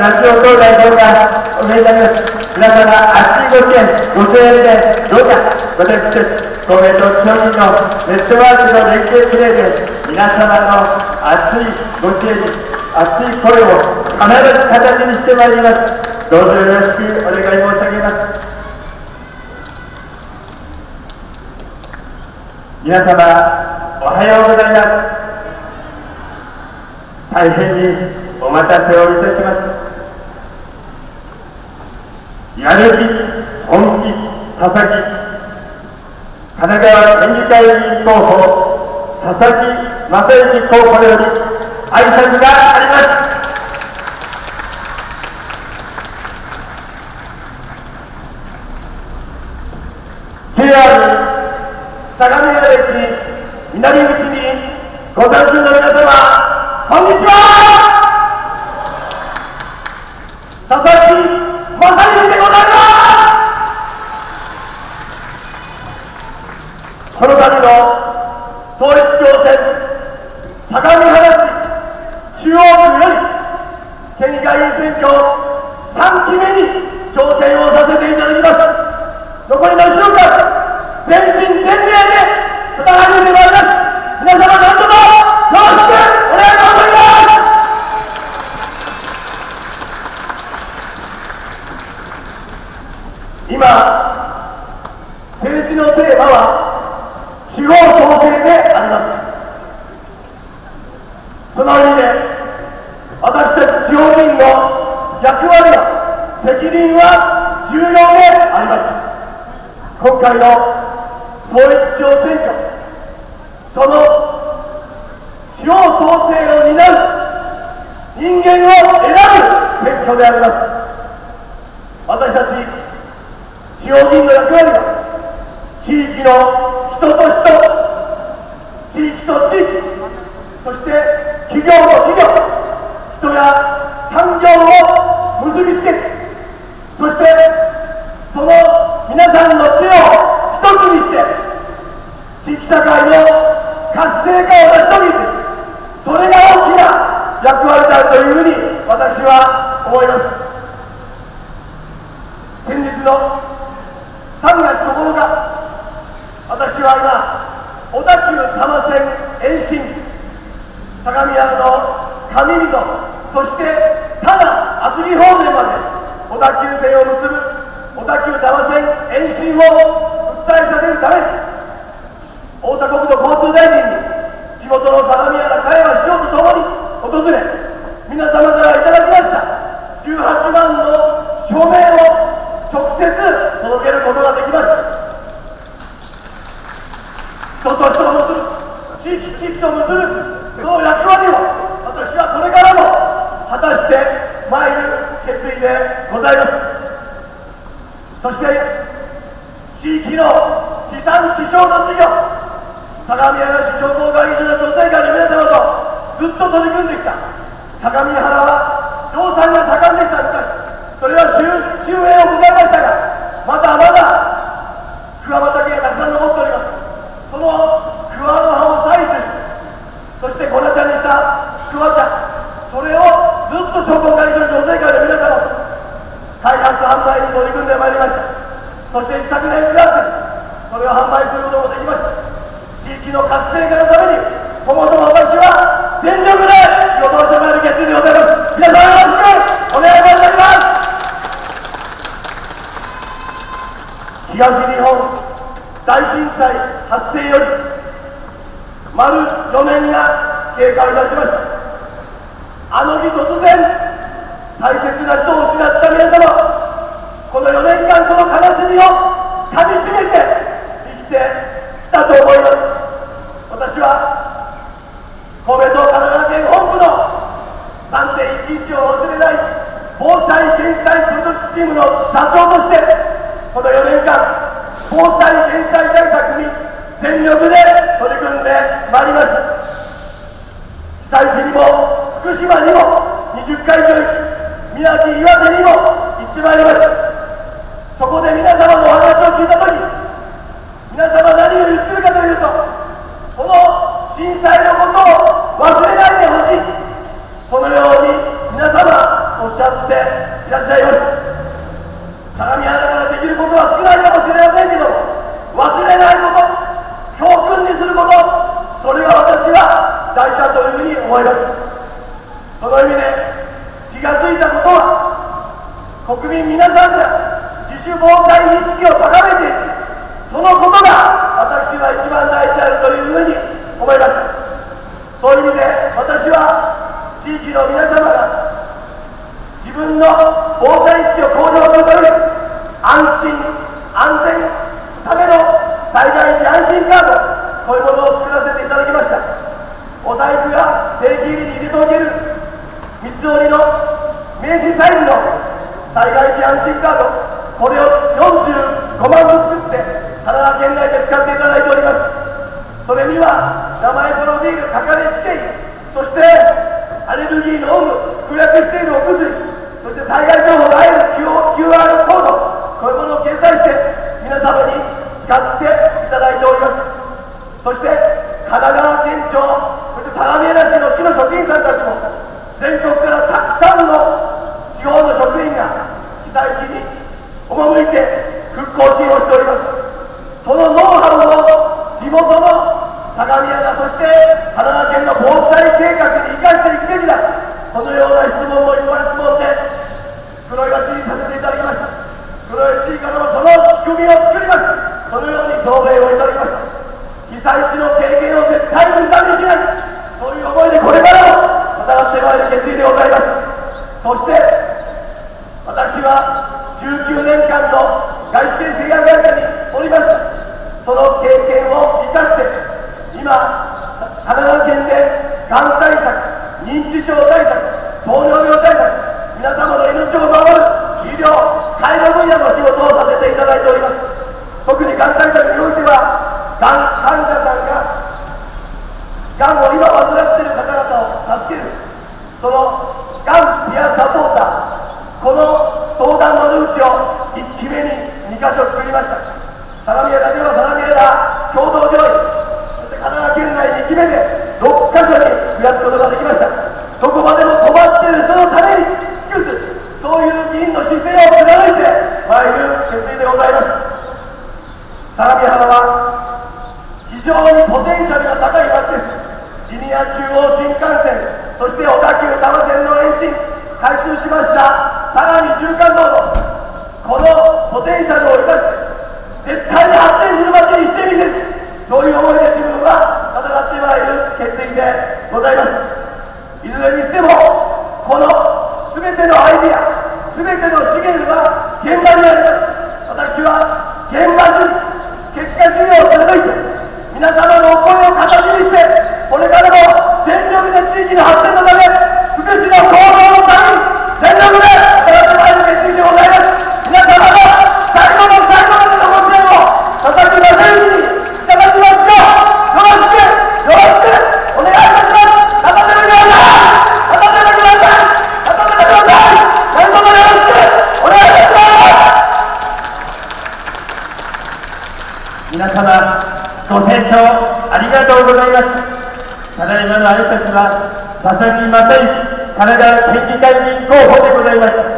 夏を東大どうかお願いいたします皆様熱いご支援ご声援でどうか私たち公明党地方議のネットワークの連携プレーで皆様の熱いご支援に熱い声を必ず形にしてまいりますどうぞよろしくお願い申し上げます皆様おはようございます。大変にお待たせをいたしました。やる気本気佐々木。神奈川県議会議員候補佐々木正幸候補より挨拶があります「JR 相模原駅南口にご参集の皆様こんにちは佐々木正幸でございますこの度の統一地方選相模原市中央区より県議会議員選挙3期目に挑戦をさせていただきます。残りの1週間全身全霊で戦い抜いてまいります皆様何卒よろしくお願い申し上げます今政治のテーマは地方創生でありますその意味で私たち地方議員の役割は責任は重要であります。今回の統一地方選挙その地方創生を担う人間を選ぶ選挙であります。私たち地方議員の役割は地域の人と人地域と地域そして企業と企業人や産業を結びつけてそしてその皆さんの知恵を一つにして地域社会の活性化を成し遂げてそれが大きなというふうに私は思います。先日の3月9日私は今小田急多摩線延伸相模原の上溝そして多摩厚木方面まで小田急線を結ぶ小田急多摩線延伸を訴えさせるため太田国土交通大臣に地元の相模原加山市長とともに訪れ皆様からいただきました18万の署名を直接届けることができました人と人を結ぶ地域地域と結ぶその役割を私はこれからも果たしてまいる決意でございますそして地域の地産地消の事業相模原市商工会議所の調整会の皆様とずっと取り組んできた相模原は養蚕が盛んでした昔それは終焉を迎えましたがまだまだ桑畑がたくさん残っておりますその桑の葉を採取してそして粉茶にした桑茶それをずっと商工会議所の調整会の皆様と開発販売に取り組んでまいりましたそして一昨年9月にそれを販売することもできました。地域の活性化のために今後とも私は全力で仕事をしてまいる決意でございます皆さんよろしくお願い申し上げます東日本大震災発生より丸4年が経過いたしました。あの日突然大切な人を失った皆様この4年間その悲しみをかみしめて生きてきたと思います。私は神戸と神奈川県本部の3.11を忘れない防災・減災プロジェクトチームの座長としてこの4年間防災・減災対策に全力で取り組んでまいりました被災地にも福島にも20回以上行き宮城岩手にも行ってまいりましたそこで皆様のお話を聞いたとき皆様何を言ってるかというとこの震災のことを忘れないでほしいこのように皆様おっしゃってっていらっしゃいました相模原からできることは少ないかもしれませんけど忘れないこと教訓にすることそれが私は大事だというふうに思いますその意味で気が付いたことは国民皆さんが自主防災意識を高めていくそのことが私は一番大事であるというふうに思いました。そういう意味で私は地域の皆様が自分の防災意識を向上するために安心安全ための災害時安心カードこういうものを作らせていただきましたお財布や定期入りに入れておける三つ折りの名刺サイズの災害時安心カードこれを45万個作って神奈川県内で使っていただいております。それには名前プロフィール書かれつけそしてアレルギーの有無服薬しているお薬そして災害情報が入る QR コードこういうものを掲載して皆様に使っていただいておりますそして神奈川県庁そして相模原市の市の職員さんたちも全国からたくさんの地方の職員が被災地に赴いて復興支援をしております。そのノウハウを地元の相模原そして神奈川県の防災計画に生かしていくべきだ。このような質問も一般質問で黒岩知事にさせていただきました。黒岩知事からもその仕組みを作りますそのように答弁をいただきました。被災地の経験を絶対無駄にしない。そういう思いでこれからも戦ってまいる決意でございます。そして私は19年間の外資系製薬会社におりました。その経験を生かして今神奈川県でがん対策認知症対策糖尿病対策皆様の命を守る医療介護分野の仕事をさせていただいております。特にがん対策においてはがん患者さんががんを今患っている方々を助けるそのがんピアサポーターこの相談窓口を1期目に2箇所作りました。相模原市の相模原共同病院そして神奈川県内2期目で6カ所に増やすことができました。どこまでも困っている人のために尽くす。そういう議員の姿勢を貫いてまいる決意でございます。相模原は非常にポテンシャルが高い町です。リニア中央新幹線そして小田急多摩線の延伸開通しました相模中間道路。このポテンシャルを生かして絶対に発展する街にしてみせる。そういう思いで自分は戦ってまいる決意でございます。いずれにしてもこの全てのアイデア全ての資源は現場にあります。私は現場主義結果主義を貫いて皆様のお声を形にしてこれからも全力で地域の発展様ご清聴ありがとうございます。ただいまの挨拶は佐々木正幸神奈川県議会議員候補でございました